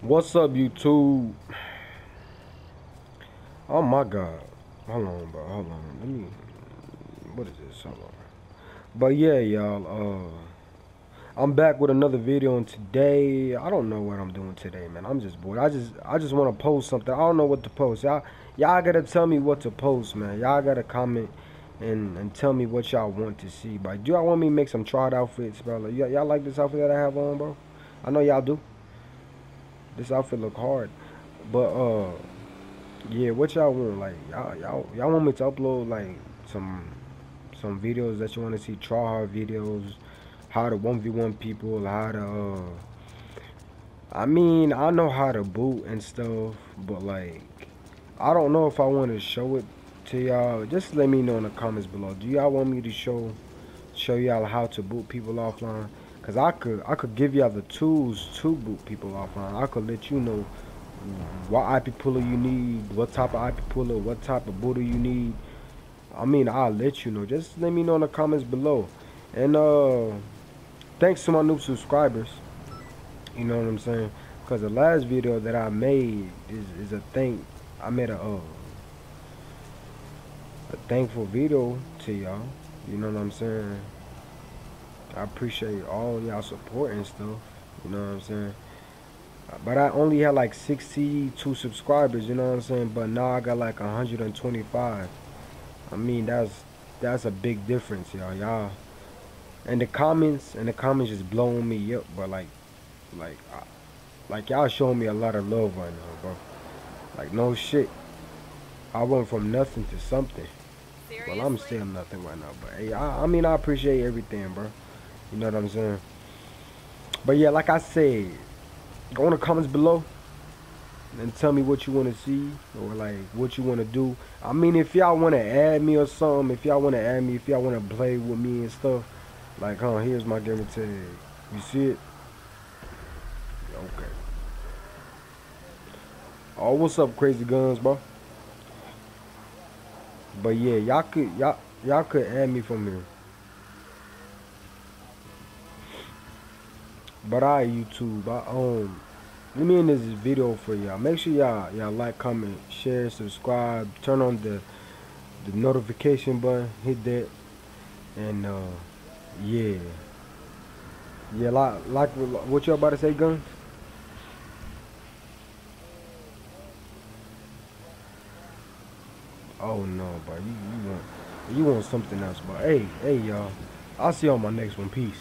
What's up, YouTube? Oh my God. Hold on, bro. Hold on. Let me. What is this? Hold on. But yeah, y'all. Uh, I'm back with another video, and today I don't know what I'm doing today, man. I'm just bored. I just I just want to post something. I don't know what to post. Y'all y'all gotta tell me what to post, man. Y'all gotta comment and and tell me what y'all want to see. But do y'all want me to make some trot outfits, bro? Like, y'all like this outfit that I have on, bro? I know y'all do. This outfit look hard, but uh, yeah. What y'all want? Like y'all y'all y'all want me to upload like some some videos that you want to see try hard videos, how to one v one people, how to. Uh, I mean, I know how to boot and stuff, but like, I don't know if I want to show it to y'all. Just let me know in the comments below. Do y'all want me to show show y'all how to boot people offline? Cause I could I could give y'all the tools to boot people offline. I could let you know what IP puller you need, what type of IP puller, what type of booter you need. I mean, I'll let you know. Just let me know in the comments below. And uh, thanks to my new subscribers. You know what I'm saying? Cause the last video that I made is is a thing. I made a uh, a thankful video to y'all. You know what I'm saying? I appreciate all y'all support and stuff. You know what I'm saying? But I only had like 62 subscribers, you know what I'm saying? But now I got like 125. I mean, that's that's a big difference, y'all. Y'all and the comments and the comments just blowing me up, but like like like y'all showing me a lot of love right now, bro. Like no shit. I went from nothing to something. Seriously? Well, I'm still nothing right now, but hey, I, I mean, I appreciate everything, bro. You know what I'm saying? But yeah, like I said, go in the comments below and tell me what you want to see or like what you want to do. I mean, if y'all want to add me or something, if y'all want to add me, if y'all want to play with me and stuff, like, huh, here's my tag. You see it? Okay. Oh, what's up, Crazy Guns, bro? But yeah, y'all could y'all y'all could add me from here. But I YouTube, I um let me end this video for y'all. Make sure y'all y'all like, comment, share, subscribe, turn on the the notification button, hit that, and uh yeah. Yeah, like like what y'all about to say, guns? Oh no, but you you want you want something else, but hey, hey y'all. I'll see you on my next one. Peace.